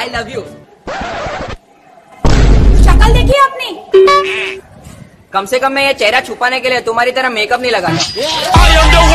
I love you शक्ल देखी आपने कम से कम मैं ये चेहरा छुपाने के लिए तुम्हारी तरह मेकअप नहीं लगाता